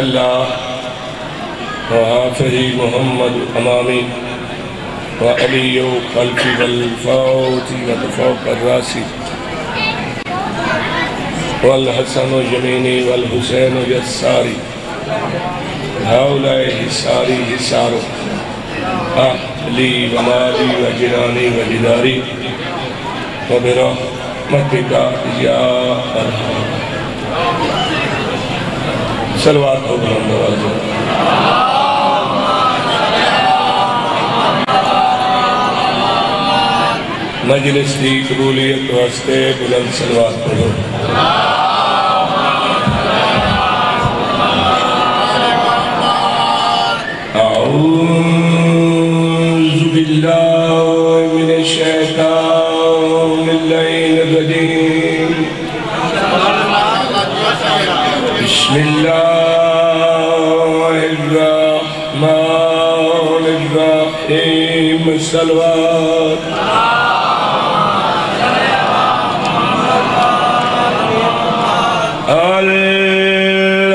الله وحافظ محمد أمامي وعلي خلفي والفوت وفوق الراسي والحسن يميني والحسين يساري هؤلاء حساري حسار أهلي ومالي وجناني وجداري وبرحمتك يا أرحم سلوات ہو بلند آواز مجلس دی قبولیت واسطے بلند سلوات پڑھو أعوذ بالله من الشيطان اللعين الرجيم بسم الله الرحيم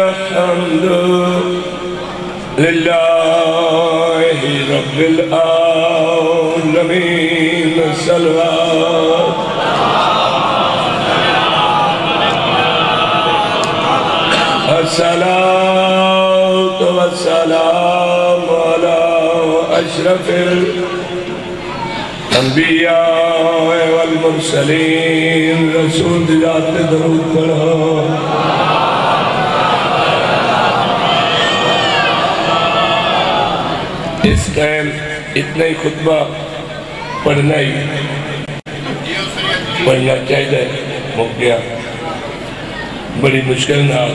الحمد لله رب العالمين الصلوات الصلاة والسلام على أشرف الأنبياء والمرسلين، رسول ذات درود پڑھو اس ٹائم اتنا ہی خطبہ پڑھنا ہی۔ پڑھنا چاہیے مک گیا۔ بڑی مشکل نہ۔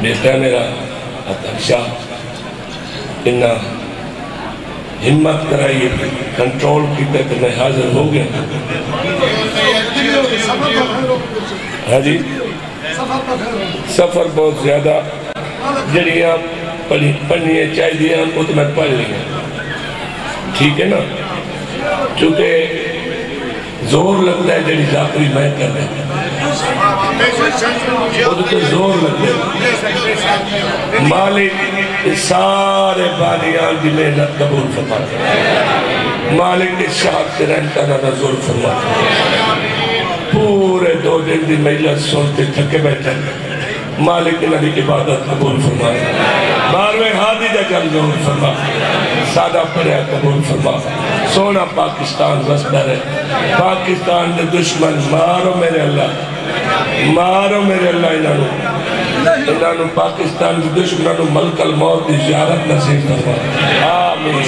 بیٹا میرا عطر شاہ اتنا ہمت کرائیے کنٹرول کی تک میں حاضر ہو گیا ہاں جی۔ سفر بہت زیادہ جڑیاں پڑھنی چاہیے وہ تو میں پڑھ لی ٹھیک ہے نا؟ چونکہ زور لگتا ہے جڑی ذاکری میں کر رہے ہیں خود تو زور لگتا ہے۔ مالک سارے بالیاں دی محنت قبول فرما دے مالک اس شاہد کے رہنتا نہ نظر فرما دے پورے دو دن دی مجلس سنتے تھکے بیٹھے۔ مالک انہوں نے عبادت قبول فرما دے بارویں ہادی دا جل ظہور فرما سادہ پڑھیا قبول فرما سونا پاکستان وسطہ رہے۔ پاکستان دے دشمن، مارو میرے اللہ۔ مارو میرے اللہ انہوں انہوں پاکستان دے دشمنوں ملک الموت زیارت نصیب فرما۔ آمین۔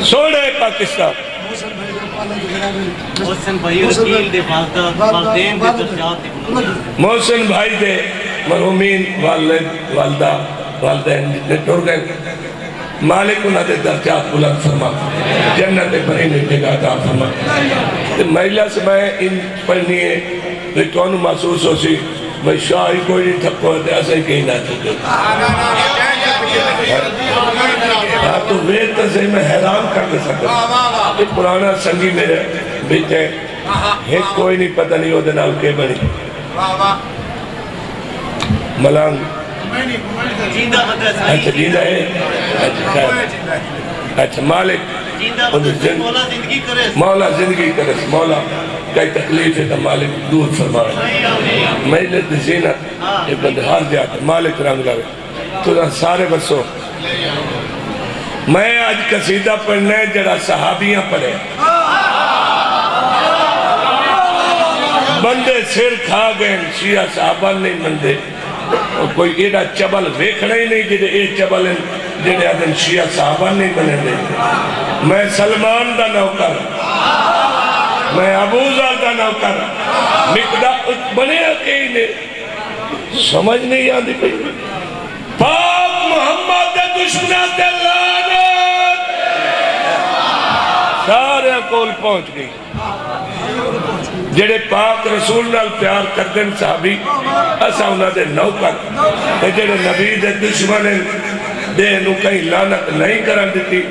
سونے پاکستان۔ محسن بھائی دے والدین دے درجات محسن بھائی دے مرحومین والد والدہ والدین جتنے ٹور گئے۔ مالک انہاں دے درجات بلند فرما۔ جنت بری نے جگہ عطا فرما۔ مہیلا سے میں ان پڑھنی ہے تو محسوس ہو سی میں شاہی کوئی نہیں تھکو ہے ایسا ہی کہیں نہ چکے ہاں تو ویر تزے میں حیران کر دے سکتا یہ پرانا سنگی میرے بیٹے ایک کوئی نہیں پتہ نہیں ہو دے نال کے بنی ملانگ اچھا جیندہ ہے؟ اچھا خیر۔ اچھا مالک مدرسہ زند- مولا زندگی کرس مولا کئی تکلیف ہے تو مالک دور فرمائے مجلت زینت یہ بندے ہار جاتا مالک رنگ لگے۔ تو سارے بسو۔ میں آج قصیدہ پڑھنے جڑا صحابیاں پڑھے۔ بندے سر کھا گئے شیعہ صحابہ نہیں مندے۔ کوئی ایڈا چبل ویکھنا ہی نہیں جڑے اے چبل ہیں جڑے آدھن شیعہ صحابہ نہیں بنے دے۔ میں سلمان دا نوکر، میں ابوزر دا نوکر مقدار بنے کہیں نے سمجھ نہیں آدھی پئی۔ پاک محمد دے دشمنہ تے لانت سارے کول پہنچ گئی۔ جڑے پاک رسول نال پیار کردن صحابی اسا انہاں دے نوکر۔ تے جڑے نبی دے دشمن ہیں، دے نو کہیں لانت نہیں کرن دیتی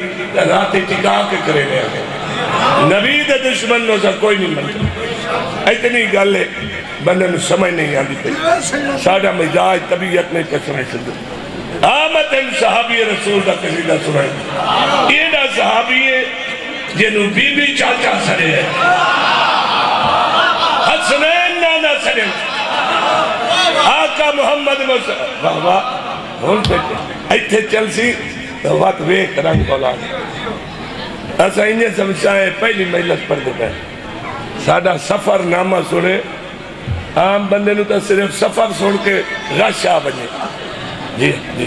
راتی ٹکا کے کرے لے آگے نبی دے دشمن نو سا کوئی نہیں منتا۔ اتنی گل ہے، بندے نو سمجھ نہیں آن دیتے ساڑھا مزاج، طبیعت نہیں پہ سمجھ سکتے آمد ان صحابی رسول دا قصیدہ سنائی یہ دا صحابی ہے جنو بی بی چاچا سڑے ہے حسنین نانا سڑے آقا محمد مصطفیٰ، واہ واہ، ہون پہ ایتھے چل سی، تو وقت ویک رنگ اولاد ایسا انہیں سمجھائے، پہلی مجلس پر دیتا ہے ساڑھا سفر نامہ سنے عام بندے نو تو صرف سفر سن کے غش آ بنے۔ جی جی۔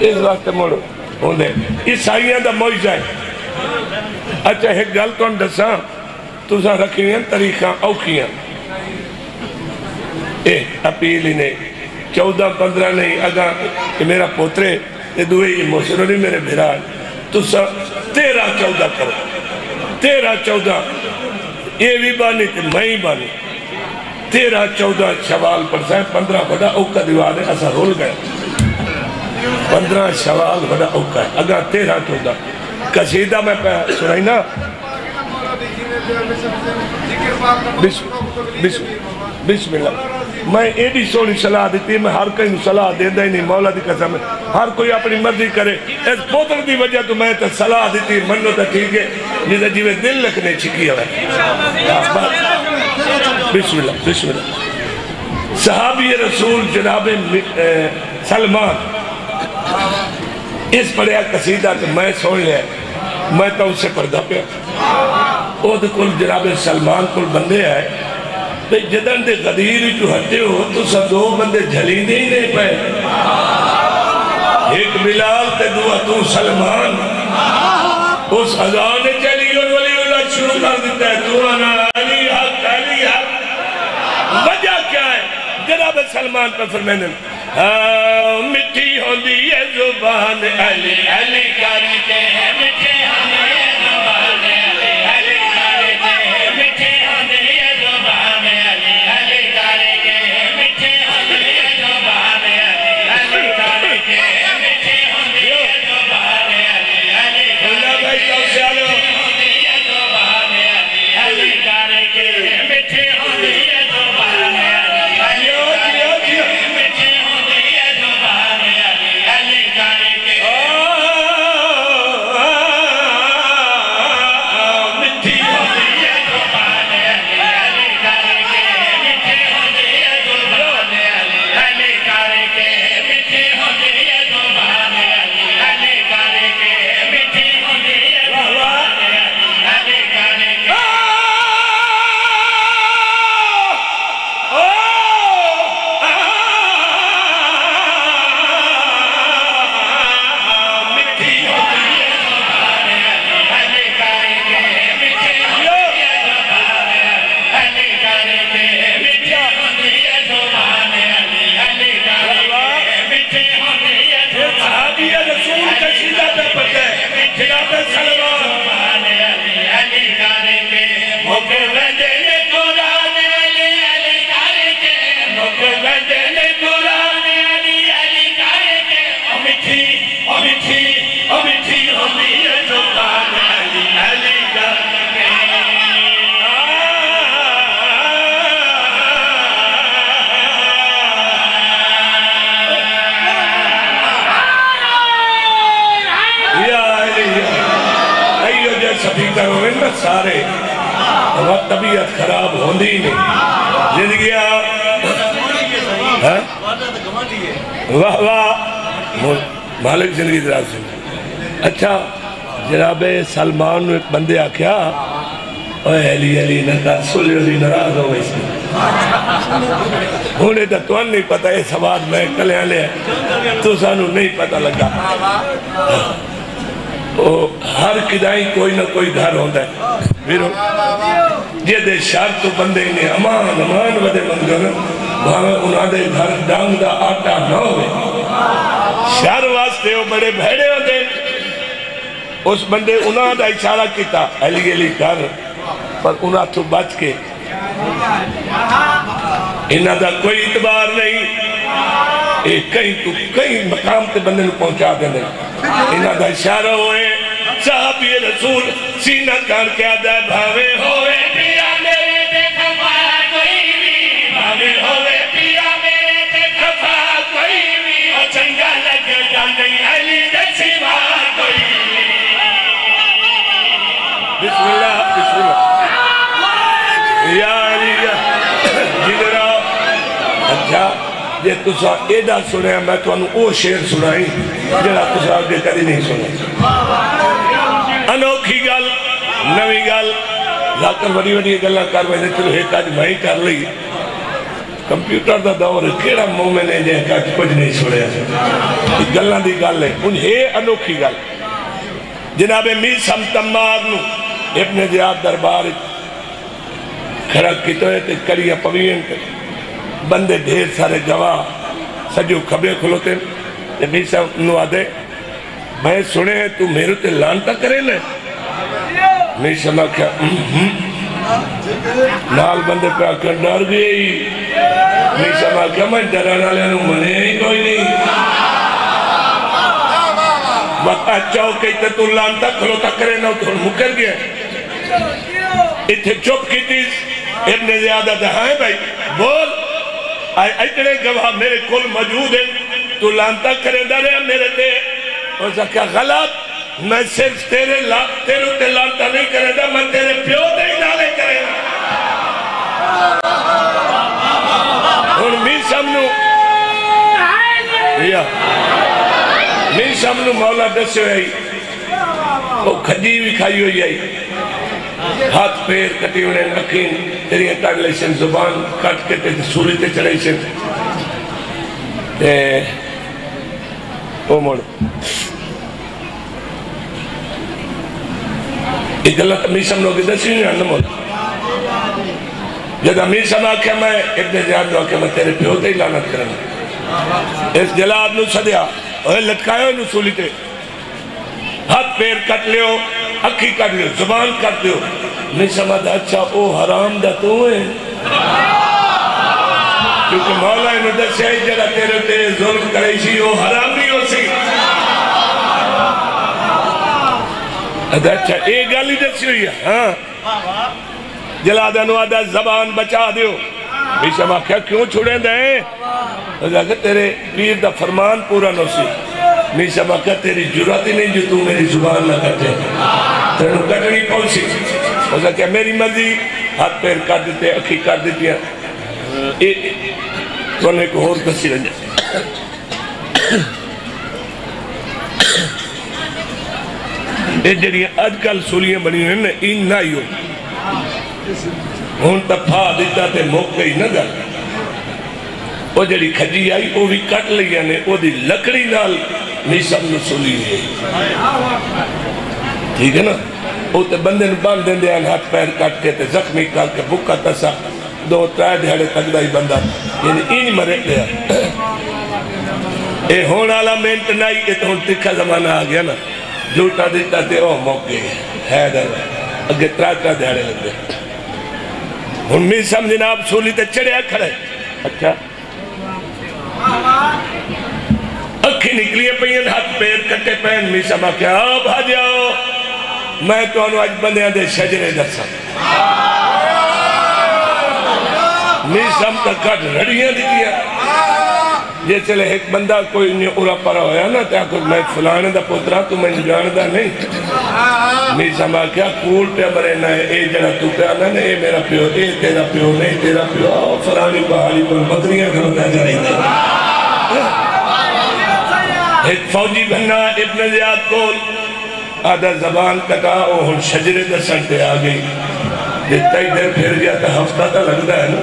اس وقت موڑو ہوندے۔ عیسائیاں دا موجہ ہے۔ اچھا ایک گل تو دساں۔ تو سا رکھیں طریقہ اوکھیاں۔ اے، اپیل ہی نہیں چودہ، پندرہ نہیں اگا کہ میرا پوترے، یہ دوئے یہ موسنو میرے بھیران۔ تو سا تیرہ، چودہ کرو۔ تیرہ، چودہ۔ یہ بھی بانی تھی میں ہی بانی تیرہ، چودہ، شوال پر سائیں پندرہ بڑا اوکا دیوار ہے ایسا رول گئے۔ پندرہ، شوال بڑا اوکا ہے۔ اگا تیرہ، چودہ۔ قصیدہ میں پہ سنائی نا۔ بسم بسم بسم اللہ۔ میں ایڈی سونی صلاح دیتی میں ہر کئی صلاح دے دے نہیں، مولا دی قسم ہے۔ ہر کوئی اپنی مرضی کرے۔ اس پوتر دی وجہ تو میں تے صلاح دیتی منو تے ٹھیک ہے۔ جیسے جیوے دل لکھنے چھکی ہوئے۔ بسم اللہ بسم اللہ صحابی رسول جناب سلمان، اس پڑھیا قصیدہ تو میں سن لیا۔ میں تو اسے پردہ پیا۔ او دے کل جناب سلمان کل بندے آئے۔ تے جدن دے غدیر جو ہٹے ہو تو سا دو بندے جھلی دے ہی نہیں پائے ایک بلال تے دعا تو سلمان۔ اس ازان چلی اور ولی اللہ شروع کر دیتا ہے تو دعانا علی حق علی حق۔ وجہ کیا ہے؟ جناب سلمان پر فرمینے ہاں، مٹھی ہوندی ہے زبان علی علی کرتے ہیں مٹھی ہوندی ہے۔ سلمان نے ایک بندے آکھیا اوہ علی علی نکا سلی علی نراز ہو گئی سی. ہونے تا تو نہیں پتا یہ سواد میں کلیاں لے تو سانو نہیں پتا لگا۔ ہر کدائی کوئی نہ کوئی گھر ہوتا ہے۔ پھر جے دے شر تو بندے نے امان امان ودے بندے نا بھاوے انہاں دے گھر ڈانگ دا آٹا نہ ہوئے۔ شر واسطے وہ بڑے بھیڑے ہوتے اس بندے انہاں دا اشارہ کیتا ہلی ہلی ڈر، پر انہاں تو بچ کے۔ انہاں دا کوئی اعتبار نہیں۔ اے کہیں تو کہیں مقام تے بندے نو پہنچا دیں دے انہاں دا اشارہ ہوئے، صحابی رسول سینہ کار کے آدھا بھاوے ہوئے۔ جے تسا ایڈا سنے میں تو انہوں او شیر سنائی جڑا تسا آگے کدی نہیں سنے انوکھی گل نوی گل لاکر بڑی بڑی گلہ کر میں نے چلو ایک آج میں ہی کر لی کمپیوٹر دا دور کیڑا مومن ہے جے کاج کچھ نہیں سنے گلہ دی گل ہے ان انوکھی گل جناب میسم تمار نو ابن زیاد دربار کھڑا کیتو تے کریاں پوین تے بندے ڈھیر سارے گواہ سجو کھبے کھلوتے تے میسم نو آدھے، میں سنے ہیں، تو میرے تے لانتا کرے لے میسم آکھا نال بندے پہ آکھا ڈر گئے گئی میسم آکھا میں ڈرانا لے لینے منے ہی کوئی نہیں۔ وقت اچھا چوکے تے تو لانتا کھلوتا کرے نہ تو مکر گیا۔ اتھے چپ کی تیز ابن زیادہ دہائیں بھائی، بول۔ آئے اتنے گواہ میرے کل موجود ہیں، تو لانتا کرے دا رہے میرے تے۔ اور کیا غلط، میں صرف تیرے لا، تیرے تے لانتا نہیں کرے دا میں تیرے پیو دے ہی ڈالے کرے۔ دا اور می سامنو۔ یا۔ می سامنو مولا دسے ہوئی وہ کھجی بھی کھائی ہوئی آئی ہاتھ پیر کٹی انہیں نکین تیریاں کٹ لے سن زبان، کٹ کے تے سوری تے چڑھائی سن۔ تے او موڑ ایک گلت میسم لوگ دسی نہیں آنا موڑ جد میسم آکھا میں ابن زیاد آکھا میں تیرے پیو تے ہی لانت کرنا۔ اس جلاد نو صدیا اوہ لٹکائے نو سولی تے۔ ہاتھ پیر کٹ لیو۔ اکھی کٹ لیو زبان کٹ لیو نہیں سمجھ اچھا او حرام دا تو ہے۔ کیونکہ مولا انہوں دا سے جڑا تیرے تے ظلم کرے سی، او حرام نہیں ہو سی۔ اچھا, اچھا، ایک گالی دسی ہوئی ہے۔ ہاں۔ جلا دنو آدھا زبان بچا دیو۔ بیشہ ماں کیا کیوں چھوڑیں دیں کہ تیرے پیر دا فرمان پورا نو سی۔ میشہ ماں کیا تیری جرات ہی نہیں جو تو میری زبان نہ کرتے تیرے کٹنی پہنچی۔ وجہ کہ میری مرضی، ہاتھ پیر کر دیتے، اکھی کر دیتی۔ ہیں تو نے کو اور کسی رہ جائے یہ جڑی اج کل سولیاں بنی ہوئے نا این نہ ہی ہو۔ ہون تا پھا دیتا تے موقع ہی نہ گا وہ جڑی کھجی آئی، وہ بھی کٹ لیا نے وہ دی لکڑی نال نہیں نیسم نسولی ہے۔ ٹھیک ہے نا؟ وہ تے بندے نو باندھ دیں دے ہاتھ پیر کٹ کے تے زخمی کر کے بکا تسا۔ دو ترائے دہڑے تک دا ہی بندہ۔ یعنی این مرے لیا اے ہون آلا مینٹ نائی اے تو ہون تکھا زمانہ آ گیا نا۔ جھوٹا دیتا تے او موقع ہے۔ در اگے ترائے ترائے دہڑے لگ دے ہون میں سمجھنا، آپ سولی تے چڑے کھڑے۔ اچھا۔ اکھی نکلیے پہین ہاتھ پیر کٹے پہن میں سمجھا کہ آپ آ جاؤ۔ میں تو انو اج بندیاں دے شجرے دسا نیسم کا کٹ رڑیاں دی یہ چلے ایک بندہ کوئی نہیں اورا پرا ہویا نا تیا کچھ میں فلانے دا پترا تو میں جان دا نہیں۔ نیسم آکیا کول پہ مرے نا اے جڑا تو پہ آنا نا اے میرا پیو، اے تیرا پیو نہیں تیرا پیو۔ آو فلانی پہاڑی ایک فوجی بننا ابن زیاد کول، آدھا زبان کٹا، او ہن شجرے دا سنٹے آگئی جتا ہی دیر پھر گیا تا ہفتہ تا لگتا ہے نا۔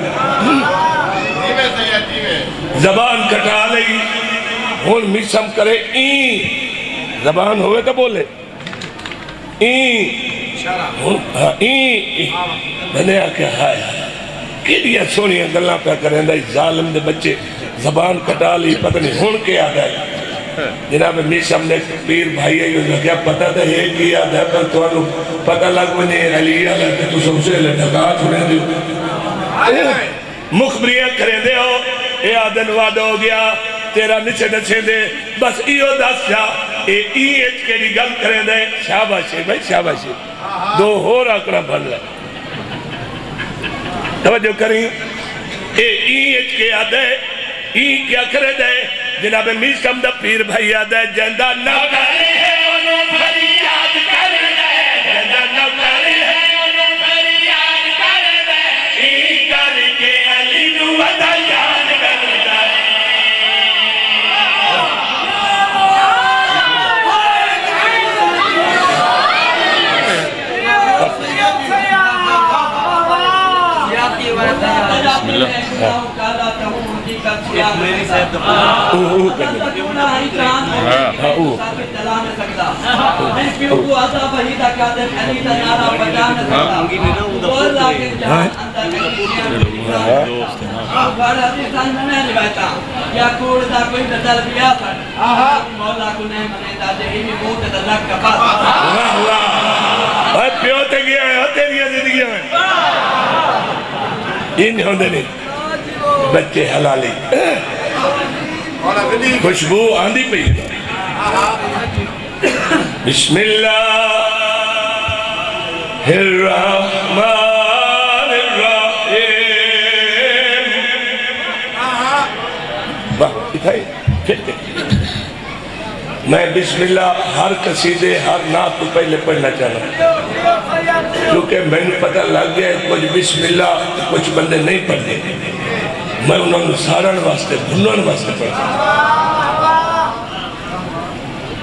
زبان کٹا لئی ہون میسم کرے این زبان ہوئے تا بولے۔ این ہاں، این میں نے آکے ہائے کیلیا سونی گلہ پہ کریں دا ظالم دے بچے۔ زبان کٹا لی، پتہ نہیں ہون کے آدھا ہے۔ جناب میشم نے پیر بھائی ہے یہ کیا پتہ تھا یہ کیا تھا پر تو انو پتہ لگ مجھے علیہ اللہ کہ تو سب سے لٹکا چھوڑے دیو مخبریاں کریں دے ہو اے آدن وعدہ ہو گیا تیرا نچے نچے دے۔ بس ایو دس جا اے ای ایچ کے لی گل کریں دے شاباشی بھائی شاباشی۔ دو ہو راکڑا بھر لے۔ توجہ کریں۔ اے ای ایچ کے آدھے ای کیا کرے دے جناب میشم دا پیر بھائی آدھے جندہ نہ کرے ہے۔ انہوں بھائی پیو تے گیا ہے تیری زندگی میں ان ہوندے نہیں بچے حلالی۔ خوشبو آندھی پئی۔ بسم اللہ الرحمن الرحیم۔ واہ، دکھائی۔ پھر دیکھیں میں بسم اللہ ہر قصیدے، ہر نعت تو پہلے پڑھنا چاہنا کیونکہ میں نے پتہ لگ گیا کچھ بسم اللہ، کچھ بندے نہیں پڑھتے۔ میں انہوں نے سارن واسطے بھنن واسطے پڑھتا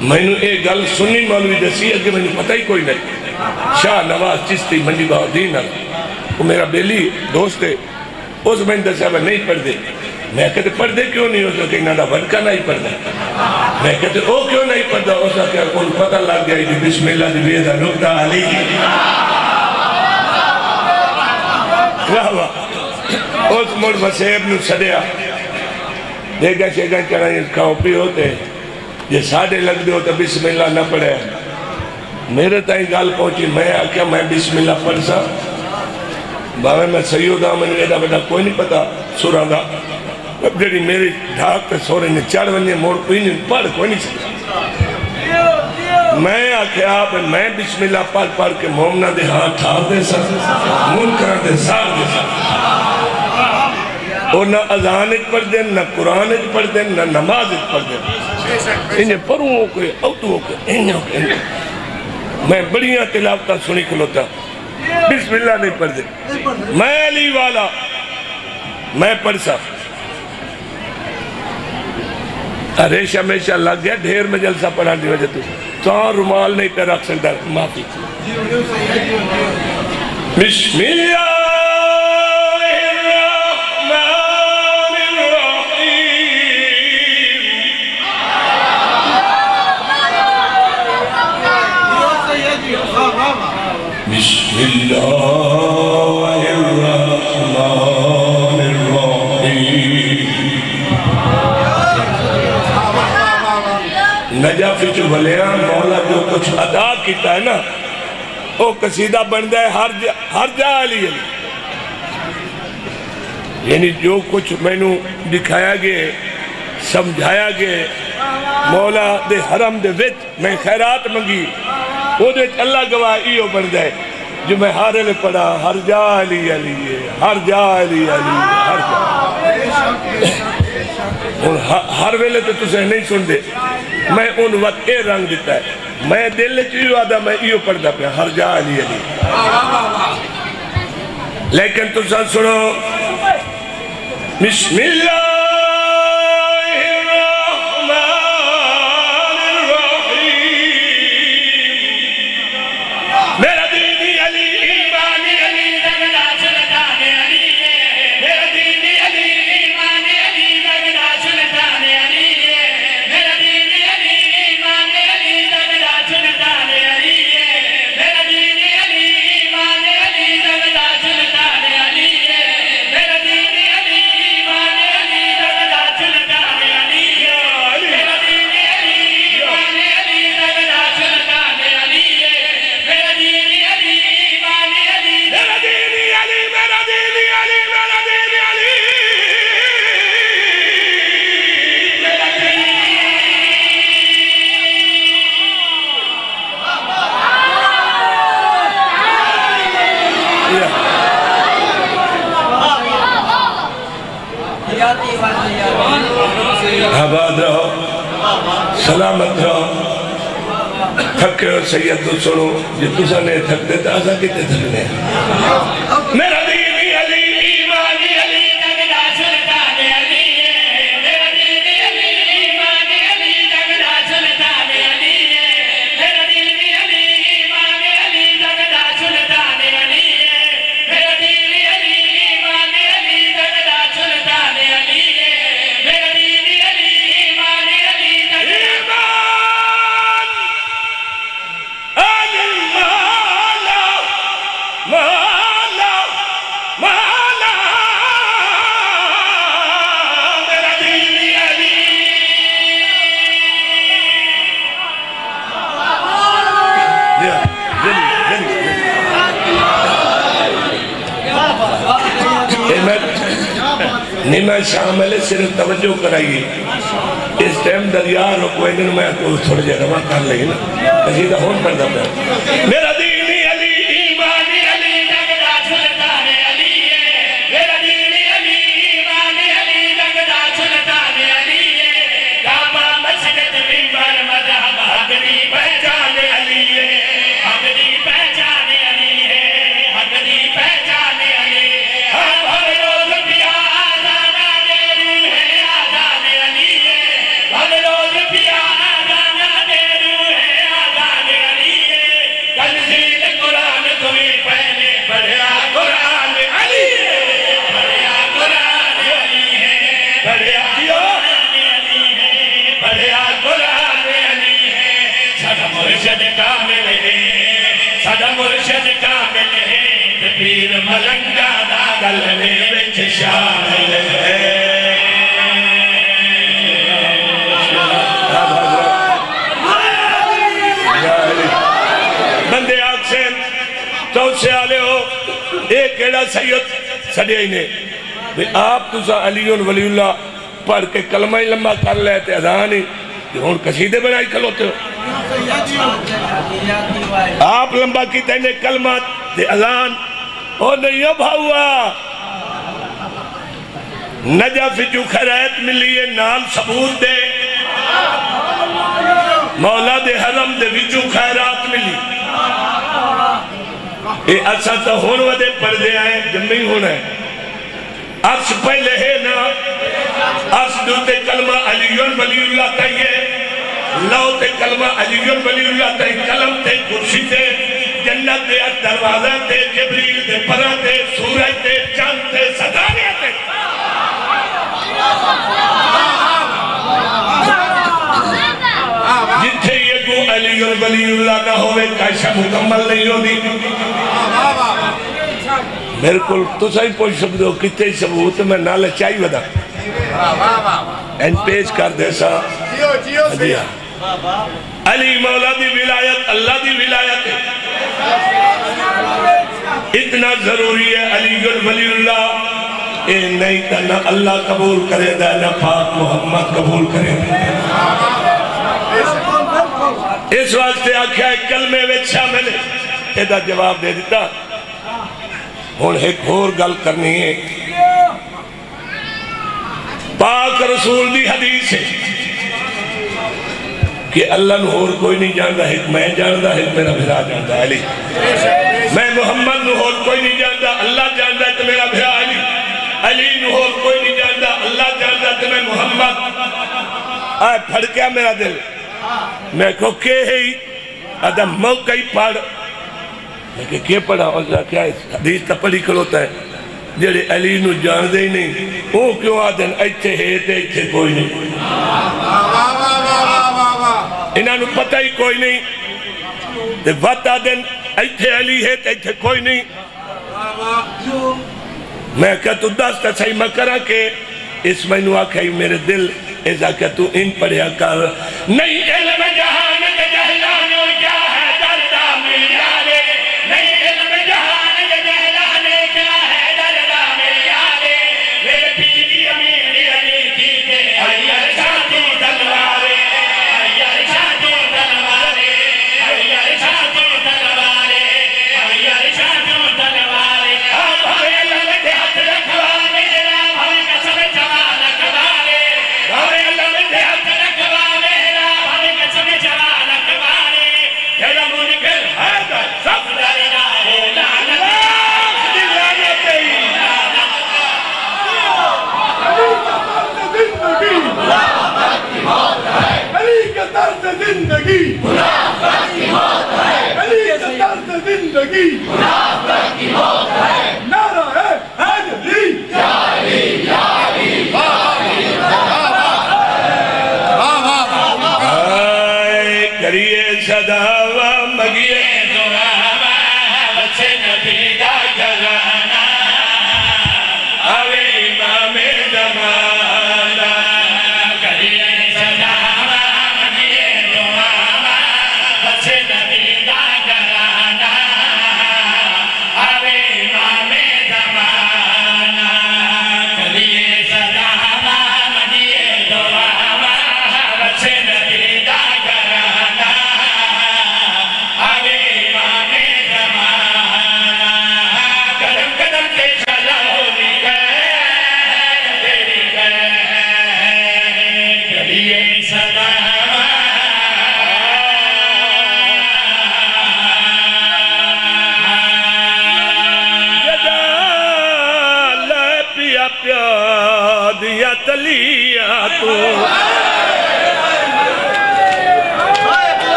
میں نے ایک گل سنی مولوی دسی ہے میں نے پتہ ہی کوئی نہیں۔ شاہ نواز چستی منجی بہدین وہ میرا بیلی دوست ہے۔ اس میں دسیا میں نہیں پڑھ دے میں کہتے پڑھ دے کیوں نہیں؟ ہو سکے انہوں نے ودکا نہیں پڑھ دے میں کہتے او کیوں نہیں پڑھ دا ہو سکے کون پتہ لگ گیا کہ بسم اللہ دی بیدہ نکتہ علی۔ واہ واہ۔ اس مر مسیب نو سدیا۔ دیکھا شیگا چڑھا یہ کھاؤ پی ہوتے یہ ساڑھے لگ دے ہوتا بسم اللہ نہ پڑھے۔ میرے تائیں گال پہنچی، میں آکیا میں بسم اللہ پڑھ سا۔ باوے میں سیود آمن ویدہ بیٹا کوئی نہیں پتا سورہ دا۔ اب جڑی میری ڈھاک تے سورے نے چڑھ ونجے موڑ کوئی نہیں، پڑھ کوئی نہیں سکتا۔ میں آکھیا آپ، میں بسم اللہ پڑھ پڑھ کے مومنہ دے ہاتھ ٹھار دے سا، منکرہ دے سار دے سا۔ اور نہ اذان اچ پڑھ دیں نہ قرآن اچ پڑھ دیں نہ نماز اچ پڑھ دیں انہیں پروں ہو کے اوتو ہو کے، انہیں ہو کے میں بڑیاں تلاوتہ سنی کھلوتا۔ بسم اللہ نہیں پڑھ دے میں علی والا۔ میں پڑھ سا ریش ہمیشہ لگ گیا، ڈھیر میں جلسہ پڑھان دی وجہ تو۔ تو رمال نہیں پہ رکھ سکتا، معافی۔ بسم اللہ مولا جو کچھ ادا کیتا ہے نا وہ قصیدہ بن ہے ہر جا ہر جا علی علی۔ یعنی جو کچھ میں نو دکھایا گئے سمجھایا گئے مولا دے حرم دے وچ میں خیرات منگی وہ دے اللہ گواہ ایو بن جائے جو میں ہر لے پڑھا، ہر جا علی علی ہر جا علی علی ہر جا ہر ویلے تو تسے نہیں سن دے میں ان وقت اے رنگ دیتا ہے۔ میں دل چیو آدھا، میں ایو پڑھتا پہ ہر جا علی۔ علی لیکن تسا سنو، بسم اللہ۔ سلامت رہو۔ تھکے ہو، سید تو سنو جی تسا نے تھک دیتا آسا کتے تھکنے توجہ کرائیے اس ٹائم دریا رکو دن میں کو تھوڑے جے رواں کر لیں نا۔ قصیدہ ہون پڑھتا پہ میرا ملنگا دا گل وچ شامل ہے۔ بندے آگ سے تو سے آلے ہو، ایک ایڑا سید سڑے ہی نے۔ بھی آپ تو سا علیون ولی اللہ پڑھ کے کلمہ ہی لمبا کر لیتے ادھان ہی۔ کہ ہون کسیدے بنائی کھلوتے ہو۔ آپ لمبا کی تینے کلمہ دے ادھان او نہیں اب ہوا۔ نجف جو خیرات ملی ہے نال ثبوت دے۔ مولا دے حرم دے وچو خیرات ملی۔ اے اچھا تو ہون ودے پردے آئے، جمعی ہونا ہے۔ عرش پہلے ہے نا عرش دوتے کلمہ علیون ولی اللہ تیئے لو تے کلمہ علیون ولی اللہ تیئے کلم تے کرسی تے، جنت دے دروازہ تے جبریل دے پرہ تے سورج تے چاند تے ستاریہ تے جتھے یہ کو علی ولی اللہ نہ ہوئے، کیسا مکمل نہیں ہو دی بالکل تو صحیح پوچھ سکتے ہو، کتے ثبوت میں نہ لچائی ودا۔ این پیش کر دے سا۔ ہدیہ علی مولا دی ولایت، اللہ دی ولایت اتنا ضروری ہے علی گل ولی اللہ اے نہیں تا نہ اللہ قبول کرے دا نہ پاک محمد قبول کرے۔ دا اس واسطے آکھا ہے، کلمے وچ شامل ہے ایدہ جواب دے دیتا ہون ایک اور گل کرنی ہے۔ پاک رسول دی حدیث ہے کہ اللہ نو اور کوئی نہیں جانتا ایک میں جانتا ایک میرا بھرا جانتا علی۔ میں محمد نو اور کوئی نہیں جانتا اللہ جانتا ہے میرا بھرا علی۔ علی نو اور کوئی نہیں جانتا اللہ جانتا ہے میں محمد۔ آئے پھڑ کیا میرا دل۔ میں کو کہ ہی ادم موقع ہی پڑھ میں کہ کیا پڑھا اور کیا ہے حدیث تا پڑھی کھلوتا ہے۔ جڑے علی نو جان دے ہی نہیں وہ کیوں آدن ایتھے ہے تے ایتھے کوئی نہیں۔ انہاں نو پتہ ہی کوئی نہیں۔ تے وقت آدن ایتھے علی ہے تے ایتھے کوئی نہیں۔ میں کہا، تو دستا صحیح میں کرا کہ اس میں نوہ کھائی میرے دل ایزا کہ تو ان پڑھیا کر۔ نہیں، علم جہاں زندگی۔ علی کا درد زندگی۔ نعرہ ہے۔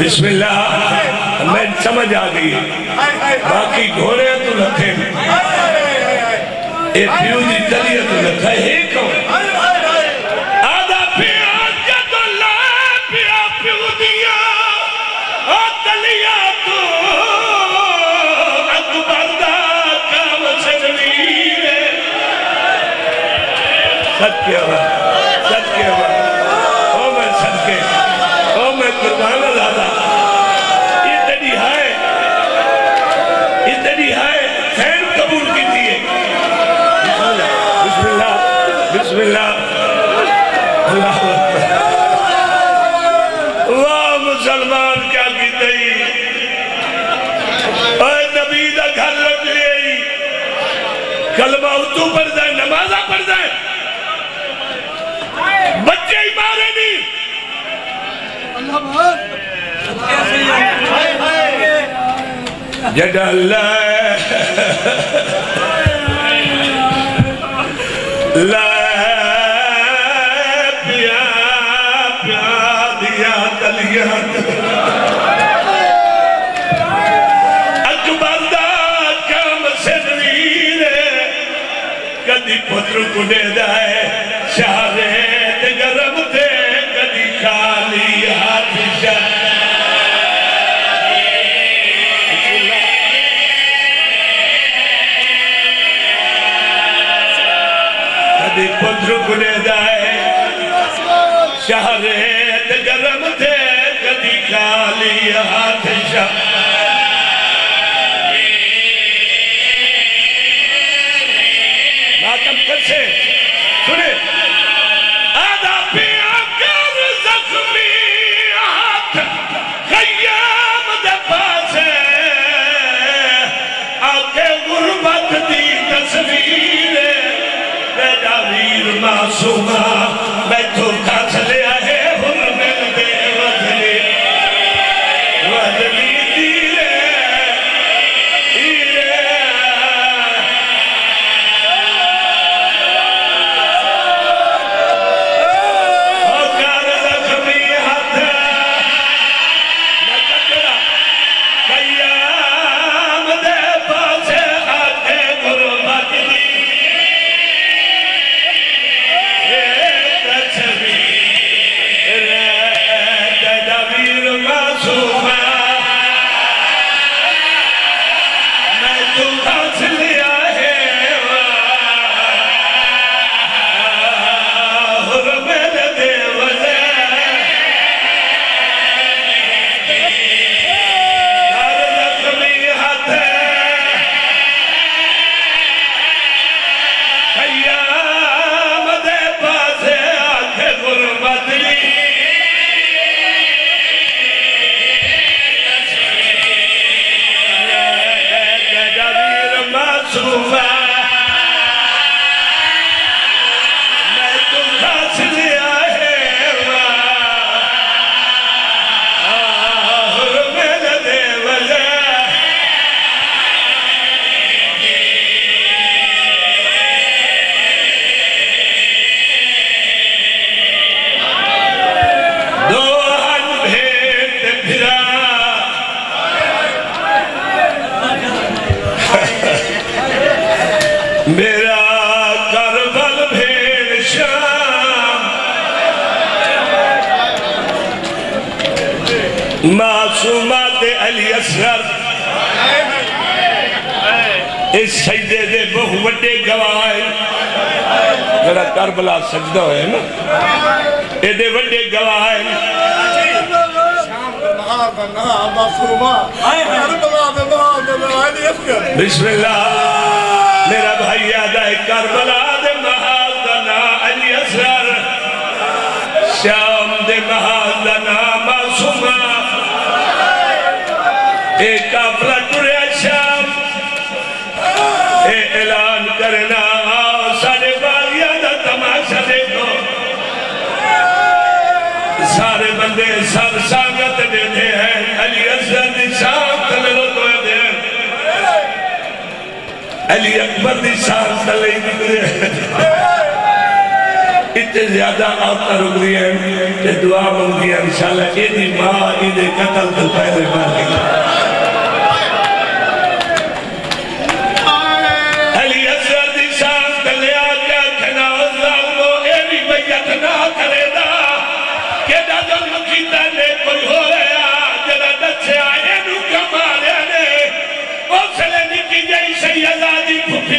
بسم اللہ میں سمجھ آ گئی ہائے ہائے باقی گھوڑے تو لکھے اے پیو دی تلیا تو لکھا ہے کون آدھا پیا جد لا پیا پیو دیا او تلیا تو اکبر دا کام سجنیر ستیہ وا ستیہ وا او میں او میں قربان دادا، اتنی ہے اتنی ہے، خیر قبول بسم اللہ بسم اللہ اللہ۔ واہ، مسلمان کیا کی اے نبی دا گھر لگ لئی کلمہ اتو پڑھ جائے نمازہ پڑھ جائے بچے ہی مارے نہیں۔ جد اللہ لا پیا پیا دیا تلیا اکبر دا کام سنویر کدی پتر کو دے دائے کدی دائے شہرے گرم تھے کدی خالی ہاتھ شاہ۔ ماتم کسے سنے۔ آدھا زخمی ہاتھ خیام دے پاسے آکے غربت دی تصویر بیٹا معصومہ میں دھوکہ کھلیا ہے سجدہ ہوئے نا اے دے وڈے گواہ ہیں بسم اللہ۔ میرا بھائی یاد ہے، کربلا دے محال دنا علی اصغر شام دے محال دنا معصومہ۔ ایک کافلہ ٹریا شام۔ اے اعلان کرنا۔ بندے سب ساگت دیتے ہیں، علی عزت دی شام تلے تو دے علی اکبر دی شاہ تلے دے ہیں۔ اتنے زیادہ آتا رک رہی ہیں کہ دعا منگی ہے انشاءاللہ یہ دی ماں یہ دی قتل تو پہلے مار گئی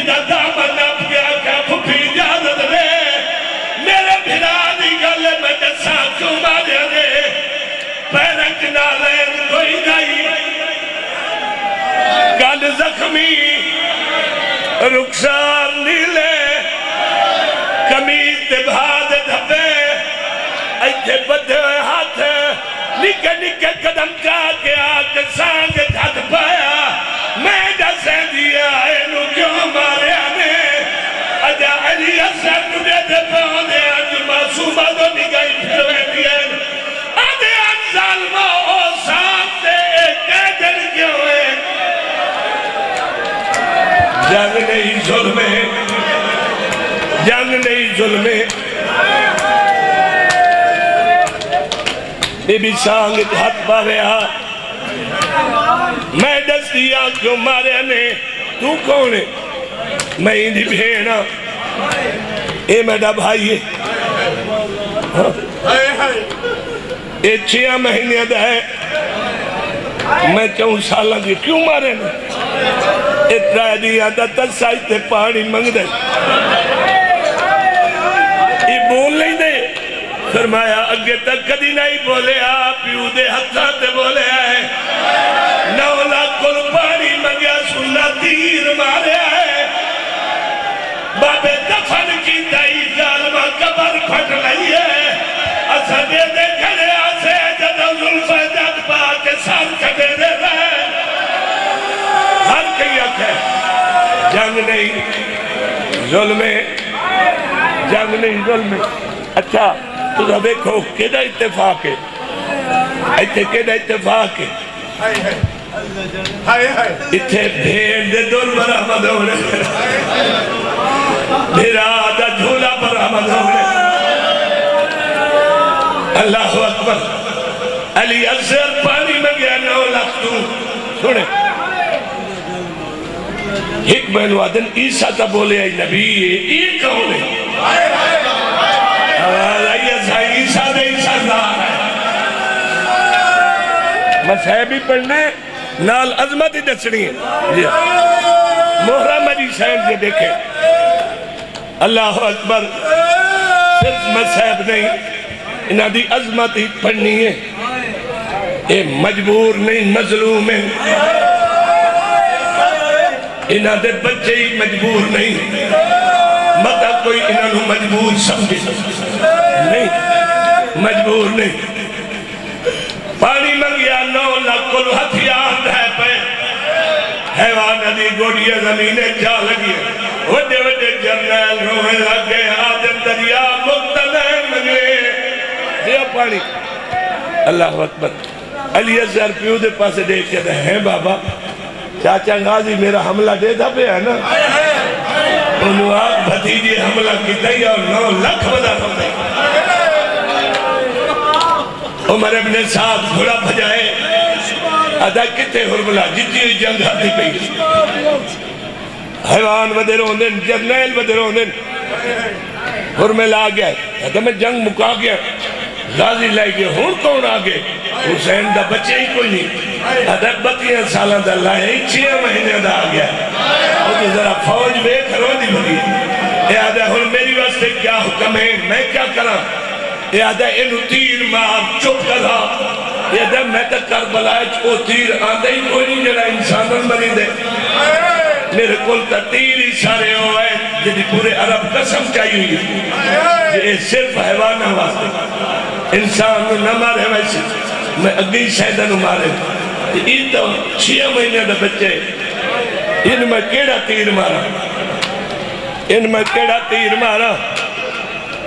دا دامن اپ گیا کہ اجازت دے۔ میرے بھرا دی میں دسا کیوں پیرک کوئی نہیں۔ گل زخمی رخسار نیلے۔ کمیز تے بھاد دھبے۔ ایتھے بدھے ہوئے ہاتھ۔ نکے نکے قدم جا کے آکے سانگ دھد پایا۔ میں دیا اینو کیوں اجا علی دے پہنے معصومہ دو پھروے دیا آدھے ظالمہ او دن کیوں ہے؟ جنگ نہیں ظلم ہے جنگ نہیں ظلم ہے بی بی سانگ ہاتھ پاوے آ میں دس دیا کیوں مارے نے، تو کون ہے؟ میں ہی بھینا ہاں۔ اے میڈا بھائی ہے اے ہاں۔ چھیا مہینے دا ہے۔ میں چون سالہ کی کیوں مارے نے؟ اترا دیا دا تسائی تے پانی منگ دے یہ بول نہیں دے۔ فرمایا، اگے تک کدی نہیں بولے، آپ پیو دے ہتھا تے بولے آئے۔ نولا کل پانی منگیا سننا تیر مارے آئے۔ بابے دفن کی دائی ظالمہ قبر پھٹ لئی ہے۔ اسا دے دے کھڑے آسے جدو ظلفہ جد پا کے سار کھڑے دے رہے۔ ہر کئی ہے جنگ نہیں ظلم جنگ نہیں ظلم اچھا تو دیکھو کدہ اتفاق ہے؟ ایتھے کدہ اتفاق ہے؟ اتھے بھیڑ دے دل برآمد ہونے۔ بھیرا دا جھولا برآمد ہونے۔ اللہ اکبر۔ علی اصغر پانی میں گیا نو لکھ سنے۔ ایک بہن وادن عیسیٰ تا بولے آئی نبی یہ کون ہے؟ آئی عیسیٰ دے عیسیٰ دار ہے۔ مسیبی پڑھنے نال عظمت ہی دسنی ہے۔ جی ہاں۔ محرم علی سین سے جی دیکھیں۔ اللہ اکبر۔ صرف مسیب نہیں انہا دی عظمت ہی پڑھنی ہے۔ اے مجبور نہیں، مظلوم ہے انہا دے بچے ہی مجبور نہیں۔ مطا کوئی انہا مجبور سمجھے۔ نہیں، مجبور نہیں۔ نو لکل ہتھیار ہے پہ حیوان ادھی گوڑی زمینے جا لگی وڈے وڈے جرنیل روحے لگے آدم دریا مقتلین منگلے دیا پانی۔ اللہ اکبر۔ علی ازہر پیو دے پاسے دیکھ کے دے ہیں بابا۔ چاچا غازی میرا حملہ دے دا پہ ہے نا۔ انہوں آپ بھتیجی حملہ کی دیا اور نو لکھ بدا کم دیا عمر ابن صاحب گھڑا بھجائے ادا کتے حرملہ جتی ہوئی جنگ ہاتھی پہ حیوان ودے روندن جرنیل ودے روندن حرمل آ گیا ادا میں جنگ مکا گیا غازی لائے گئے ہون کون آگے حسین دا بچے ہی کوئی نہیں۔ ادھر بتیاں سالہ دا لائے ہی چھے مہینے دا آ گیا۔ وہ تو ذرا فوج بے کھرو دی بگی اے آدھا ہن میری واسطے کیا حکم ہے؟ میں کیا کرا اے آدھا انہوں تیر مار چپ کرا اے آدھا میں تک کربلا چو تیر آدھا ہی کوئی نہیں جڑا انسانن بنی دے۔ میرے کل تا تیر ہی سارے ہوئے، جدی پورے عرب قسم چاہیے ہوئی ہے۔ یہ صرف حیوان واسطے۔ انسان نہ مارے ویسے۔ میں اگلی شہدہ نو مارے۔ یہ تو چھیا مہینے دا بچے۔ ان میں کیڑا تیر مارا؟ ان میں کیڑا تیر مارا؟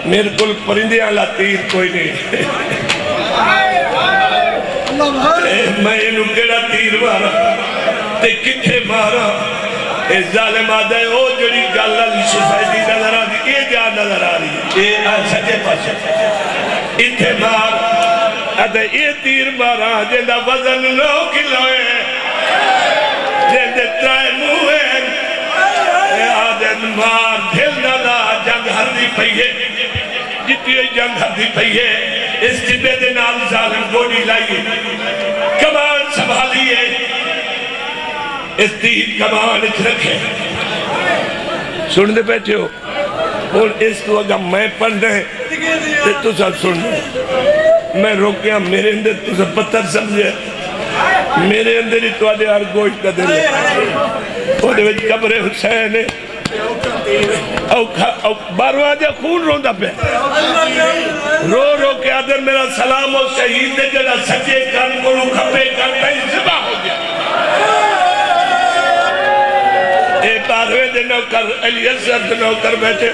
میرے کل پرندے آلا تیر کوئی نہیں۔ میں انہوں کیڑا تیر مارا تے کتھے مارا اے ظالم آدھے او جڑی گاللہ لی شفیدی نظر آدھی یہ جا نظر آ رہی ہے سجے پاسے اتھے مار ادھے یہ تیر مارا جندہ وزن نو کلوئے جندے ترائے موئے اے آدھے مار دھل نالا جنگ ہر دی پئیے جتی ہوئی جنگ ہر دی پئیے اس جبے دے نال ظالم گوڑی لائیے کمان سنبھالیے اس تیر کمان اچھ رکھے۔ سن دے بیٹھے ہو۔ اور اس تو اگر میں پڑھ رہے تے تو سب سن دے میں روکیا میرے اندر تو سب پتر سمجھے۔ میرے اندر ہی تو آدھے ہر گوشت کا دل وہ دے وچ قبر حسین ہے۔ او او بارواں جا خون روندا پہ رو رو کے آدھر میرا سلام و شہید دے جڑا سچے کن کو رو کھپے کن تئی زبا ہو گیا. اے باروے دے نوکر، علی عزت نوکر بیٹھے.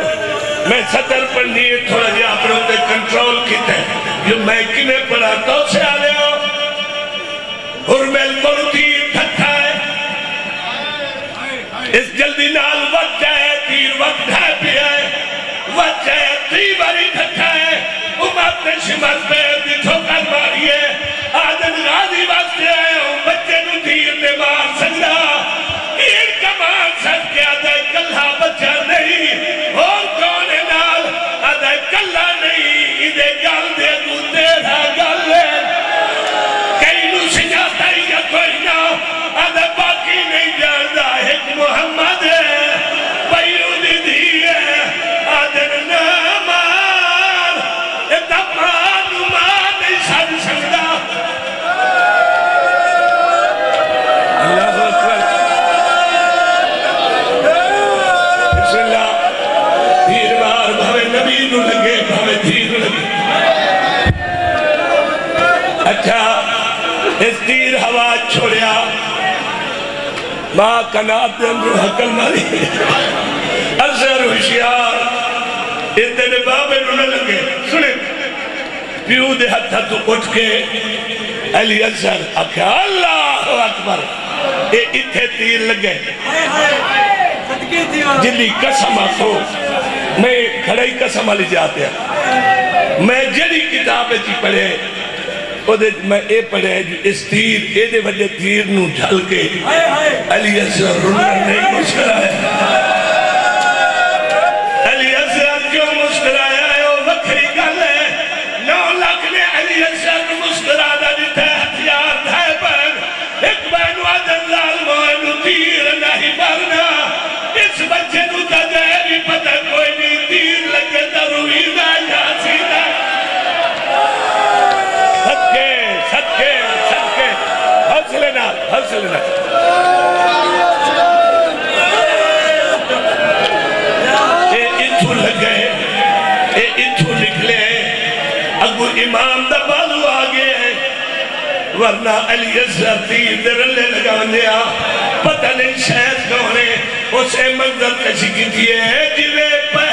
میں سطر پر نہیں تھوڑا جا اپنے تے کنٹرول کیتے جو میں کنے پڑھا، تو سے آ لے ہو حرمیل اس جلدی نال وقت جائے تیر وقت ہے پی ہے۔ وقت جائے تیر باری پھٹا ہے۔ امت نے شمت پہ دتھو کر ماری ہے۔ آدم غازی وقت آئے ہوں، بچے نو تیر نے مار سکتا تیر کمان سک کے آدھے کلہ بچہ نہیں، اور کون ہے نال؟ آدھے کلہ نہیں ادھے گل دے تو تیرا گل ہے۔ کئی نو سجاتا ہی یا کوئی نہ آدھے باقی نہیں جاندہ ایک محمد اللہ اکبر۔ بسم اللہ۔ مار بھوے نبی نو لگے بھوے لگے۔ اچھا اس تیر ہوا چھوڑیا۔ ماں کنات دے اندر حقل ماری۔ اثر ہوشیار اتنے بابے نو نہ لگے۔ سنے۔ پیو دے ہتھا تو اٹھ کے علی اثر اکھا اللہ اکبر، اے اتھے تیر لگے۔ جلی قسم آکھو، میں کھڑائی قسم علی جاتے ہیں۔ میں جلی کتاب چی جی پڑھے او دے میں اے پڑھے جو اس تیر اے دے وجہ تیر نو جھل کے علی اصغر رنر نہیں مسکرائے علی اصغر کیوں مسکرایا ہے وہ وکری گل ہے نو لاکھ نے علی اصغر مسکرا دا دیتا ہے ہتھیار دھائے بن ایک بین وعدن ظالم وعنو تیر نہیں برنا اس بچے نو تا جائے بھی پتہ کوئی نہیں تیر لگے تا حوصلے نہ حوصلے نہ اے اتھو لگے اے اتھو نکلے اگو امام دا بالو آگے ہیں ورنہ علی اصغر تیر در لے لگانے آ پتہ نہیں شہد کونے اسے منظر کشی دیئے جوے پہلی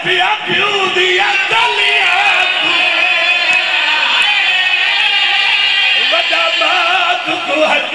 انہیں لہ پیا پیو دیا دلیا وڈا بات کو حق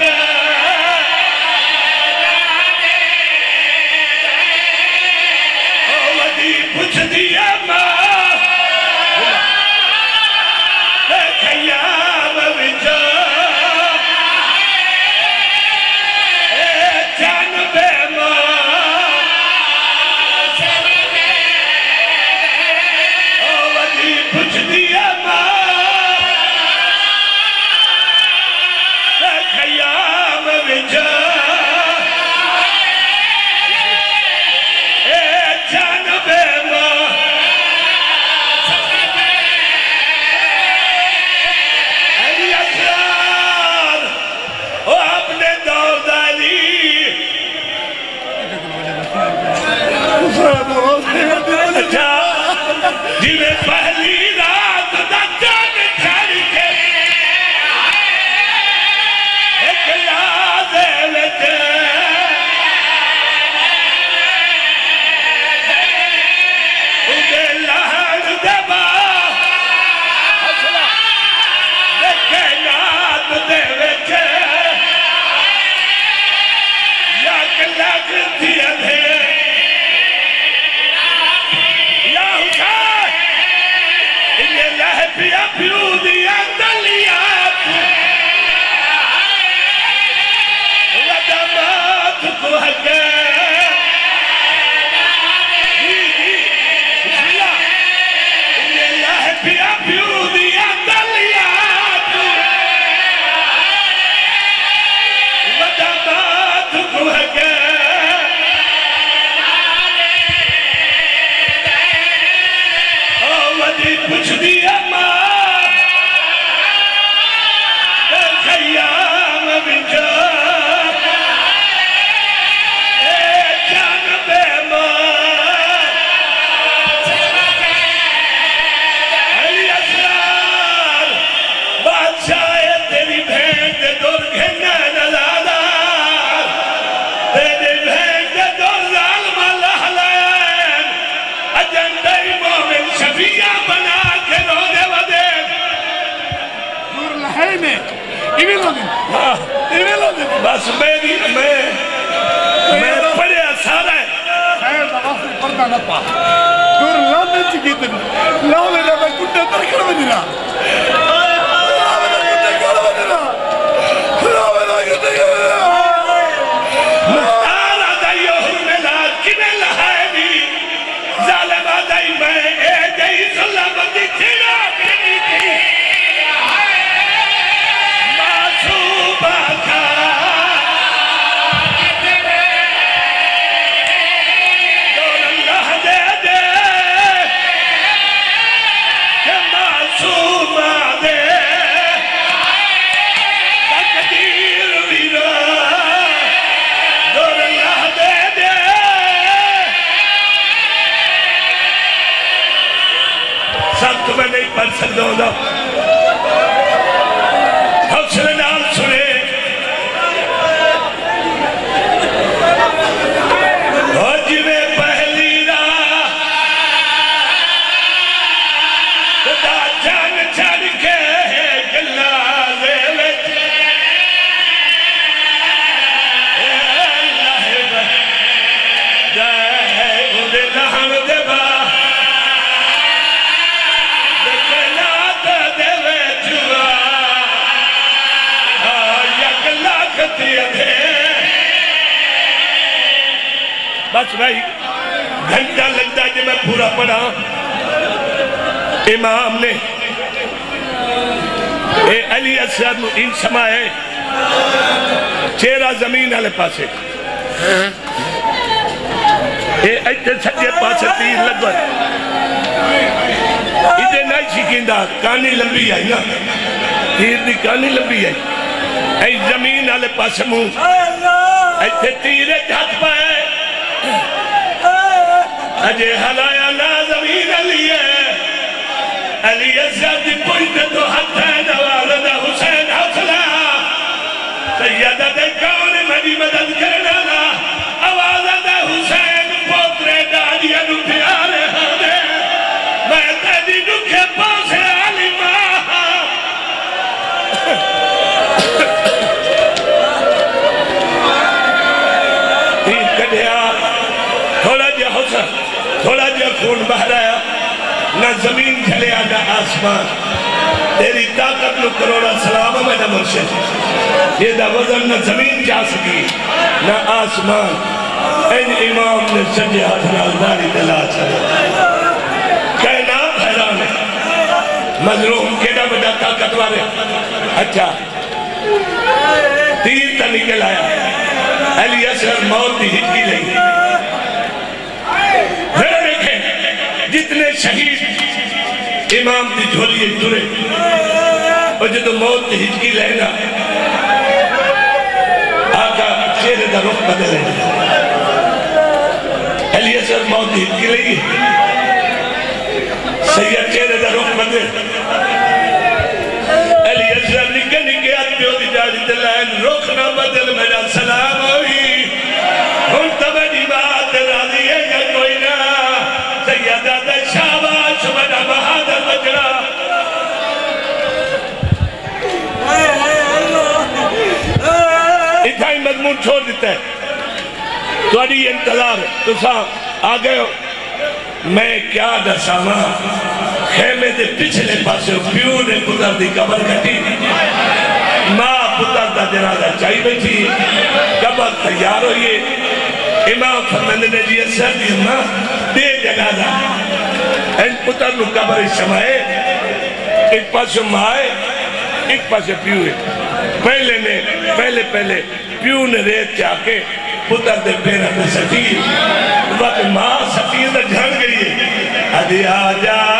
ودمات کو ایوی لو دن ایوی لو دن بس میری میں میں پڑھیا سارا ہے خیر نے پردہ نہ پا دور لانے چکی دن لانے نہ میں کٹے ترکڑ میں دینا میں نہیں پڑھ بس بھائی، گھنٹہ لگتا ہے کہ میں پورا پڑھا۔ امام نے اے علی اسد نو ان سمائے چہرہ زمین والے پاسے۔ اے ایتے سجے پاسے تیر لگو۔ ادھے نہیں سکھیندا کانی لمبی آئی نا۔ تیر دی کانی لمبی آئی۔ اے زمین والے پاسے منہ ایتے تیرے ہاتھ پائے اجے ہلایا نا زمین علی ہے۔ علی اسد دی پوئنٹ تو ہاتھ ہے نوالد حسین حسلہ سیدت کون میری مدد کرنا نا آواز دا حسین پوترے دادی نو پیارے ہونے میں تیری دکھے پاسے آلی ماں۔ تیر کڑیا جا حسن تھوڑا جا خون بہر آیا نہ زمین جھلے آگا آسمان۔ تیری طاقت نو کروڑا سلام میں نہ مرشد۔ یہ دا وزن، نہ زمین جا سکی، نہ آسمان۔ این امام نے سجے ہاتھ نال داری دلا چلا کائنات حیران ہے۔ مظلوم کیڑا بڑا طاقتور ہے اچھا۔ تیر تا نکل آیا۔ علی اصغر موت دی ہٹکی لئی ذرا دیکھیں جتنے شہید امام دی جھولیے جڑے اور جدو موت دی ہٹکی لینا، آقا چہرے دا رخ بدلے علی اصغر موت دی ہٹکی لئی سید چہرے دا رخ بدلے علی اصغر نکے نکے آت دی جاری دلائن رخ نہ بدل میرا سلام ہوئی ہن تبڑی اتھا چھوڑ دیتا ہے۔ تو تھوڑی انتظار تو سا آگئے ہو۔ میں کیا دساما خیمے دے پچھلے پاسے پیو نے پتر دی قبر کٹی۔ ماں پتر دا جنازہ چاہی بیٹھی۔ قبر تیار ہوئیے۔ امام فرمند نے جی اثر دی ماں دے جنازہ۔ این پتر نو قبر شمائے۔ ایک پاسے مائے ایک پاسے پیو ہے۔ پہلے نے، پہلے پہلے پیو نے ریت چاہ کے پتر دے پیرہ دے سٹی وقت ماں سٹی دے جھن گئی ہے۔ ادھی آجا